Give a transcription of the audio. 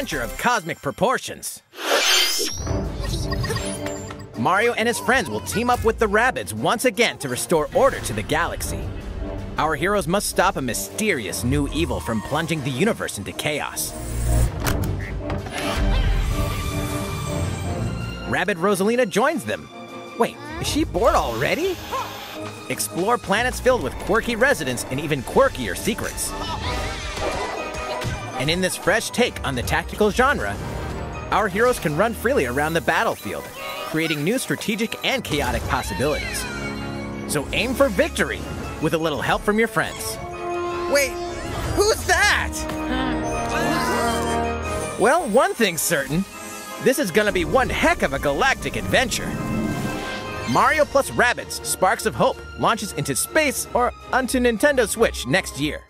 adventure of cosmic proportions. Mario and his friends will team up with the Rabbids once again to restore order to the galaxy. Our heroes must stop a mysterious new evil from plunging the universe into chaos. Rabbid Rosalina joins them. Wait, is she bored already? Explore planets filled with quirky residents and even quirkier secrets. And in this fresh take on the tactical genre, our heroes can run freely around the battlefield, creating new strategic and chaotic possibilities. So aim for victory with a little help from your friends. Wait, who's that? Well, one thing's certain. This is gonna be one heck of a galactic adventure. Mario plus Rabbids Sparks of Hope launches into space or onto Nintendo Switch next year.